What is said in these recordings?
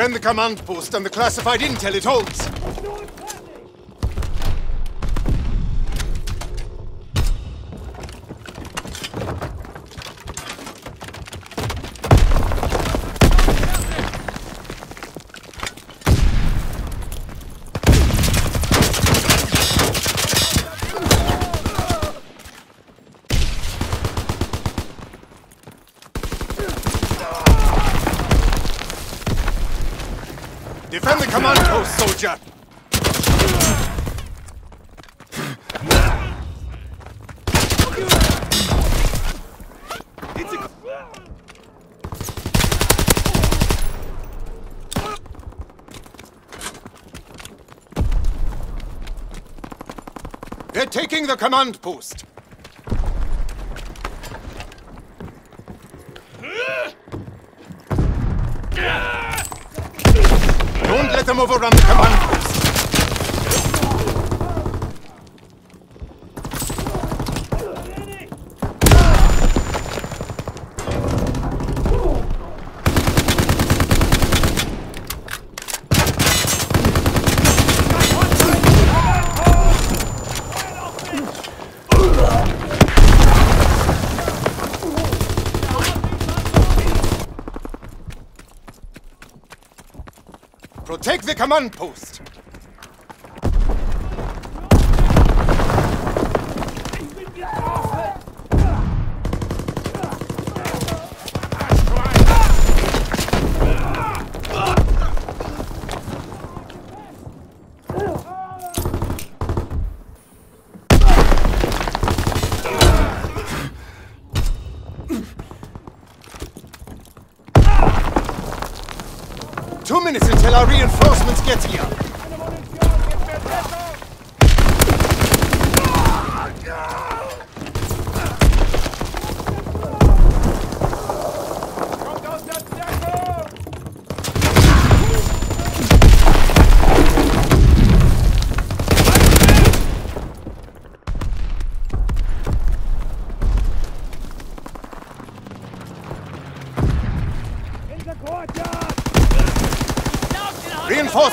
Defend the command post and the classified intel it holds. Command post, soldier! They're taking the command post! Don't let them overrun the command post! Protect the command post! Until our reinforcements get here.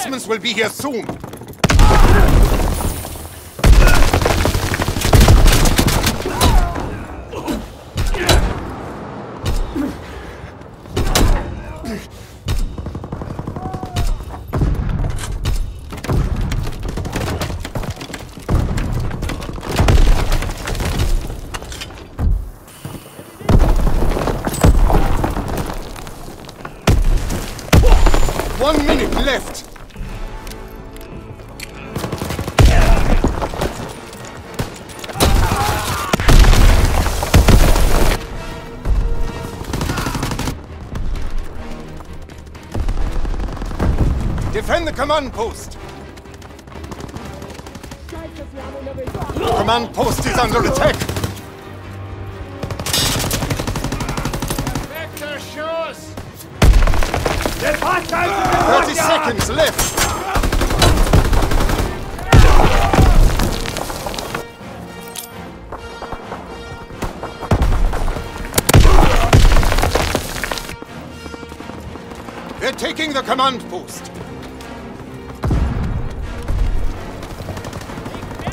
Reinforcements will be here soon. Defend the command post. Command post is under attack. 30 seconds left. They're taking the command post.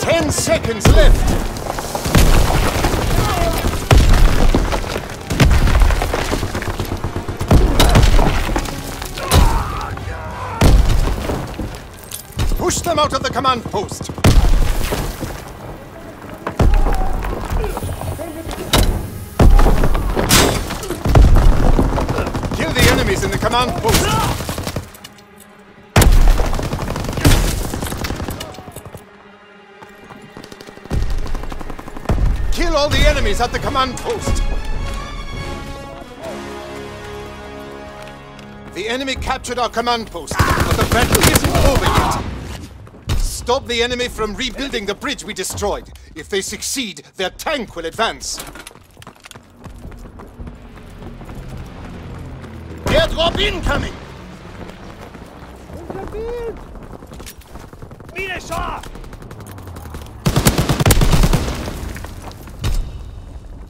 Ten seconds left. Push them out of the command post. Kill the enemies in the command post. All the enemies at the command post. The enemy captured our command post, but the battle isn't over yet. Stop the enemy from rebuilding the bridge we destroyed. If they succeed, their tank will advance. Airdrop incoming! Mine scharf!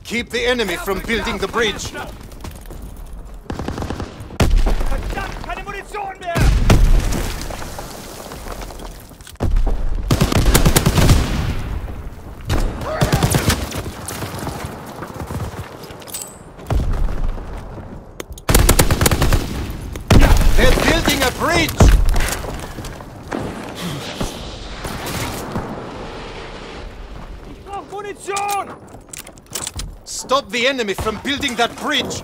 Keep the enemy from building the bridge. Stop the enemy from building that bridge!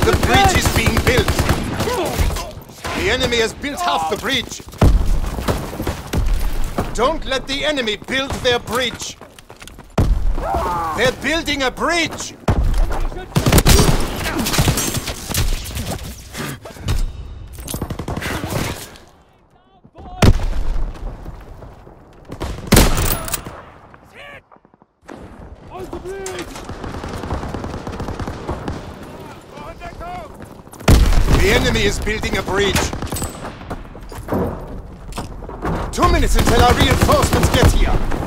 The bridge is being built! The enemy has built half the bridge! Don't let the enemy build their bridge! They're building a bridge! The enemy is building a bridge! Minutes until our reinforcements get here!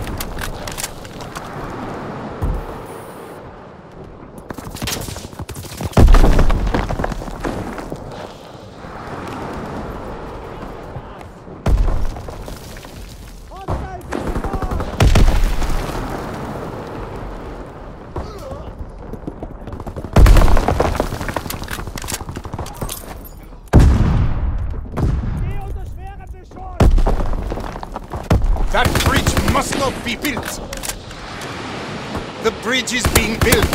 That bridge must not be built! The bridge is being built!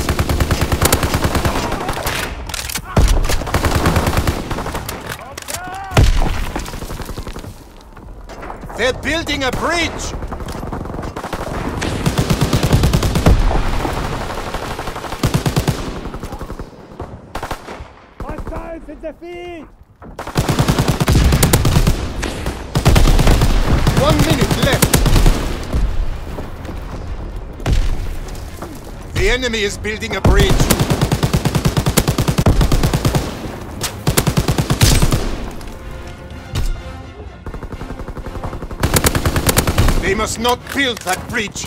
They're building a bridge! Hostiles in the feed! One minute The enemy is building a bridge! They must not build that bridge!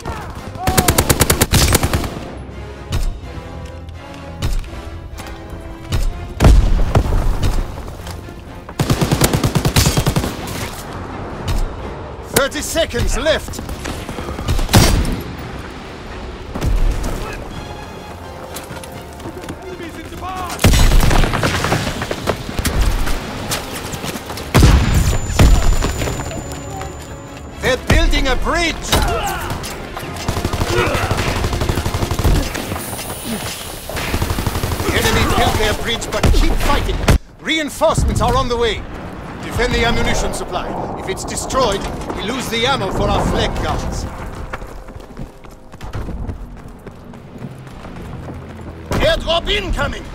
Thirty seconds left! The enemy built their bridge, but keep fighting! Reinforcements are on the way! Defend the ammunition supply. If it's destroyed, we lose the ammo for our flak guns. Airdrop incoming!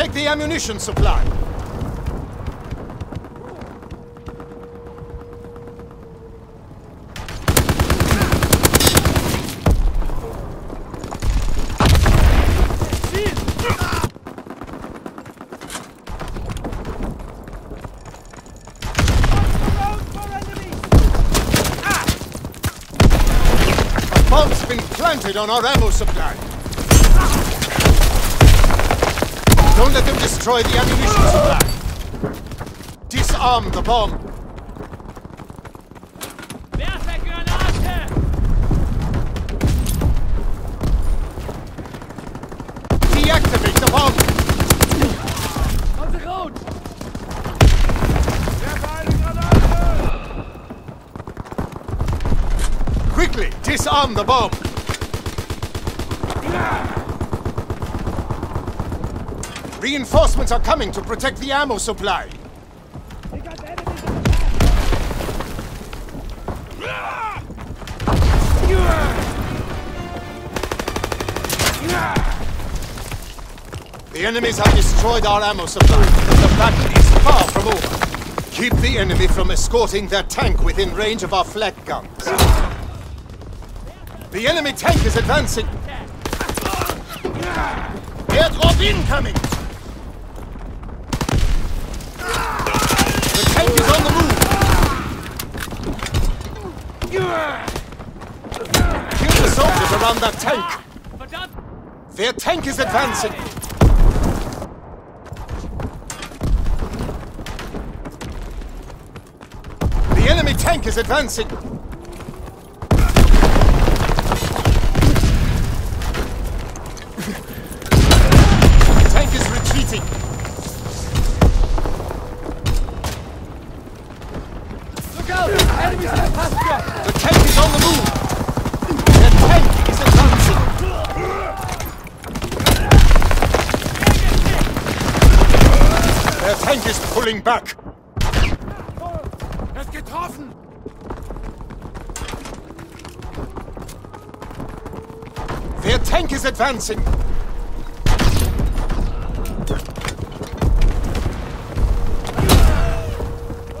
Protect the ammunition supply. A bomb's been planted on our ammo supply. Don't let them destroy the ammunition supply. Disarm the bomb. The bomb. On the road! Quickly, disarm the bomb. Reinforcements are coming to protect the ammo supply. The enemies have destroyed our ammo supply. The battle is far from over. Keep the enemy from escorting their tank within range of our flak guns. The enemy tank is advancing. Airdrop incoming! The tank is on the move! Kill the soldiers around that tank! Their tank is advancing. The enemy tank is advancing. Tank is retreating. Look out! Enemies in the pasture! The tank is on the move. Pulling back. Er ist getroffen! Their tank is advancing.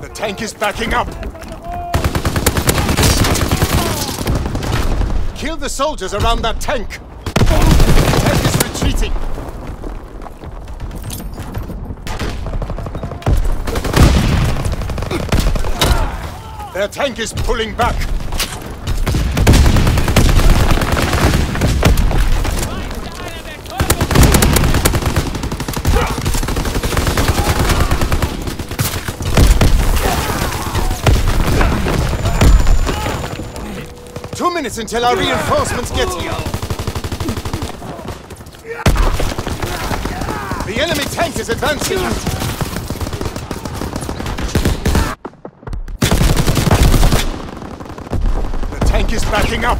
The tank is backing up. Kill the soldiers around that tank. The tank is retreating. Their tank is pulling back. Two minutes until our reinforcements get here. The enemy tank is advancing. The tank is backing up.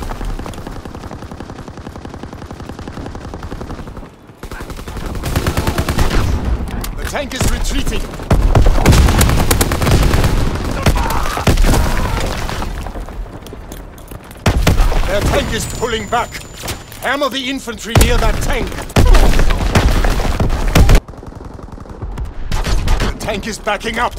The tank is retreating. Their tank is pulling back. Hammer the infantry near that tank. The tank is backing up.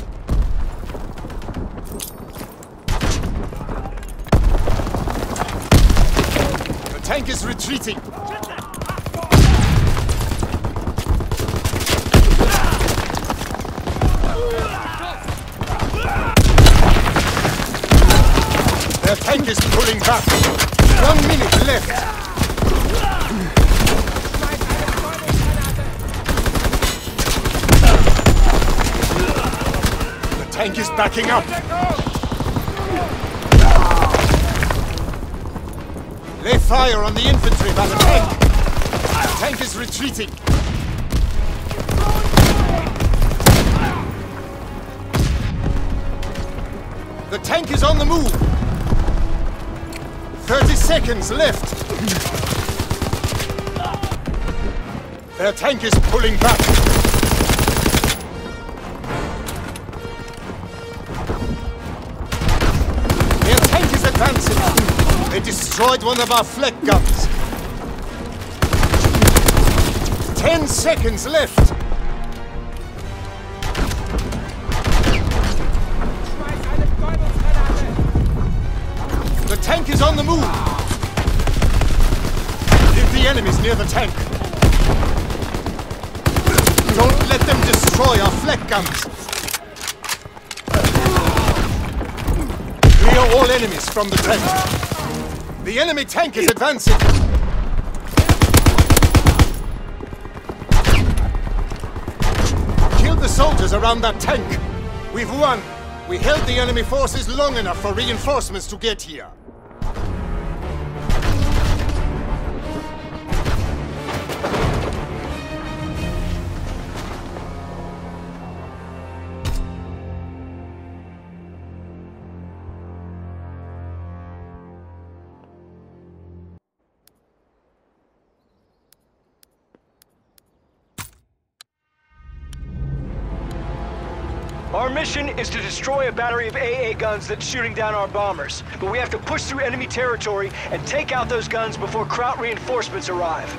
Tank is retreating. Their tank is pulling back. One minute left. The tank is backing up. Lay fire on the infantry by the tank. The tank is retreating. The tank is on the move. 30 seconds left. Their tank is pulling back. Their tank is advancing. They destroyed one of our flak guns. Ten seconds left. The tank is on the move. If the enemies near the tank. Don't let them destroy our flak guns. All enemies from the tank. The enemy tank is advancing. Kill the soldiers around that tank. We've won. We held the enemy forces long enough for reinforcements to get here. Our mission is to destroy a battery of AA guns that's shooting down our bombers. But we have to push through enemy territory and take out those guns before Kraut reinforcements arrive.